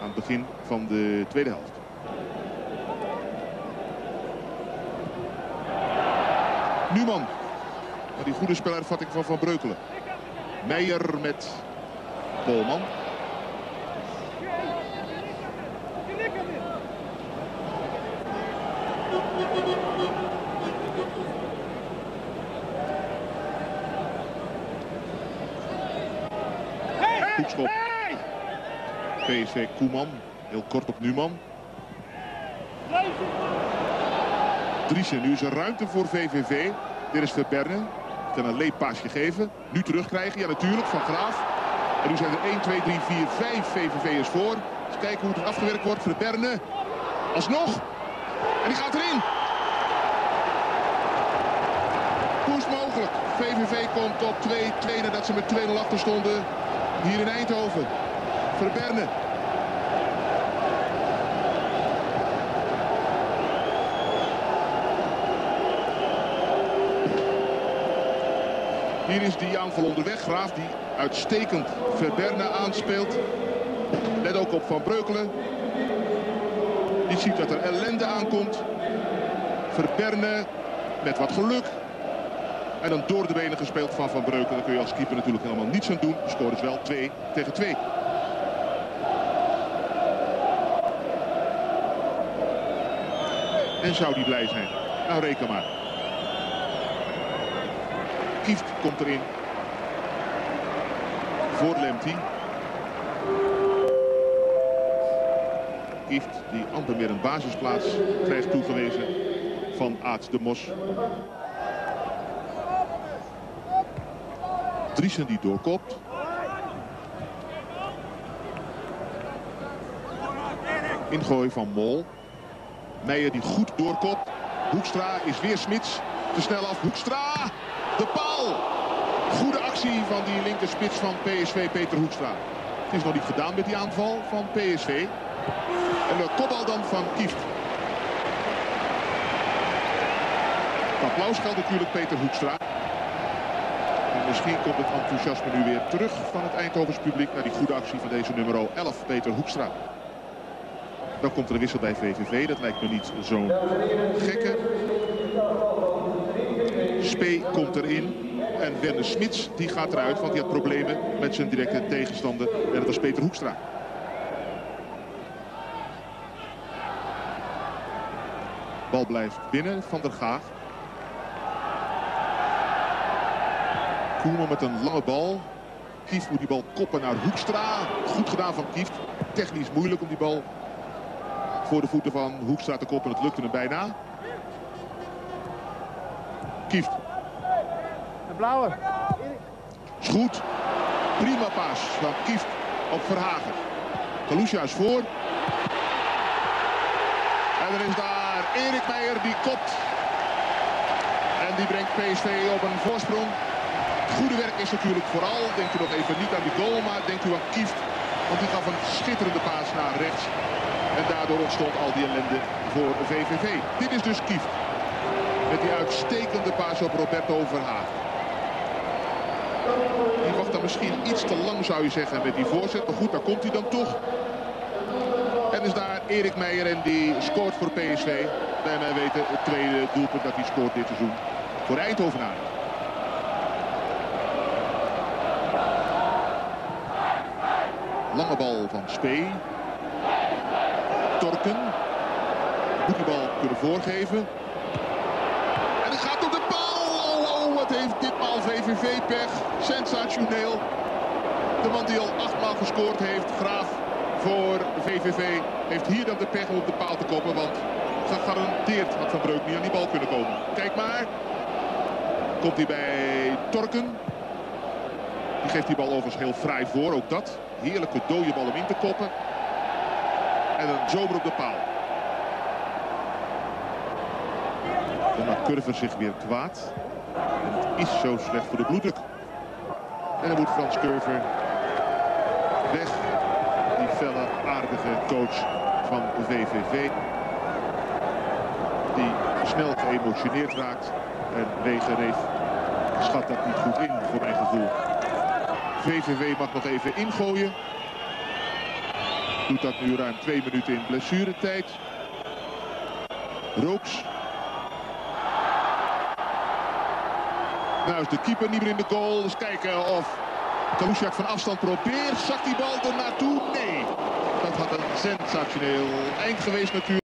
aan het begin van de tweede helft. Numan. Maar die goede spelervatting van Van Breukelen. Meijer met. Hoekschop. PSV Koeman. Heel kort op Numan. Driesen. Nu is er ruimte voor VVV. Dit is Verberne. Kan een leeppaasje geven. Nu terugkrijgen. Ja natuurlijk. Van Graaf. En nu zijn er 1, 2, 3, 4, 5 VVV'ers voor. Eens kijken hoe het afgewerkt wordt. Verberne. Alsnog. En die gaat erin. Hoe is mogelijk? VVV komt op 2-2 nadat ze met 2-0 achter stonden. Hier in Eindhoven. Verberne. Hier is die aanval onderweg. Graaf die uitstekend Verberne aanspeelt. Let ook op Van Breukelen. Die ziet dat er ellende aankomt. Verberne met wat geluk. En dan door de benen gespeeld van Van Breukelen. Daar kun je als keeper natuurlijk helemaal niets aan doen. De score is wel 2 tegen 2. En zou die blij zijn? Nou, reken maar. Kieft komt erin. Voor Lemty. Kieft die amper meer een basisplaats krijgt toegewezen van Aad de Mos. Driesen die doorkopt. Ingooi van Mol. Meijer die goed doorkopt. Hoekstra is weer Smits. Te snel af. Hoekstra. De paal. Goede actie van die linkerspits van PSV, Peter Hoekstra. Het is nog niet gedaan met die aanval van PSV. En de kopbal dan van Kieft. Applaus geldt natuurlijk Peter Hoekstra. En misschien komt het enthousiasme nu weer terug van het Eindhovens publiek... naar die goede actie van deze nummer 11, Peter Hoekstra. Dan komt er een wissel bij VVV. Dat lijkt me niet zo'n gekke. Spee komt erin. En Werner Smits die gaat eruit, want hij had problemen met zijn directe tegenstander. En dat was Peter Hoekstra. Bal blijft binnen van der Gaag. Koeman met een lange bal. Kieft moet die bal koppen naar Hoekstra. Goed gedaan van Kieft. Technisch moeilijk om die bal voor de voeten van Hoekstra te koppen. Het lukte hem bijna. Kieft. De blauwe. Is goed. Prima paas van Kieft op Verhagen. Kalusja is voor. En dan is daar Erik Meijer die kopt. En die brengt PSV op een voorsprong. Het goede werk is natuurlijk vooral, denkt u nog even niet aan die goal, maar denkt u aan Kieft. Want die gaf een schitterende paas naar rechts. En daardoor ontstond al die ellende voor VVV. Dit is dus Kieft. Met die uitstekende paas op Roberto Verhagen. Die wacht dan misschien iets te lang zou je zeggen met die voorzet. Maar goed, daar komt hij dan toch. En is daar Erik Meijer en die scoort voor PSV. Bij mij weten het tweede doelpunt dat hij scoort dit seizoen voor Eindhovenaren. Lange bal van Spee. Torken. Moet die bal kunnen voorgeven. En hij gaat op de paal. Oh, oh, wat heeft ditmaal VVV pech. Sensationeel. De man die al achtmaal gescoord heeft, Graaf, voor VVV, heeft hier dan de pech om op de paal te komen. Want gegarandeerd had Van Breuk niet aan die bal kunnen komen. Kijk maar. Komt hij bij Torken. Die geeft die bal overigens heel vrij voor, ook dat. Heerlijke dode bal om in te koppen. En dan zomer op de paal. Dan maakt Curver zich weer kwaad. Het is zo slecht voor de bloeddruk. En dan moet Frans Curver weg. Die felle, aardige coach van de VVV. Die snel geëmotioneerd raakt. En Wegereef schat dat niet goed in, voor mijn gevoel. VVV mag nog even ingooien. Doet dat nu ruim twee minuten in blessuretijd. Rooks. Nou is de keeper niet meer in de goal. Dus kijken of Kalusiak van afstand probeert. Zakt die bal er naartoe? Nee. Dat had een sensationeel eind geweest natuurlijk.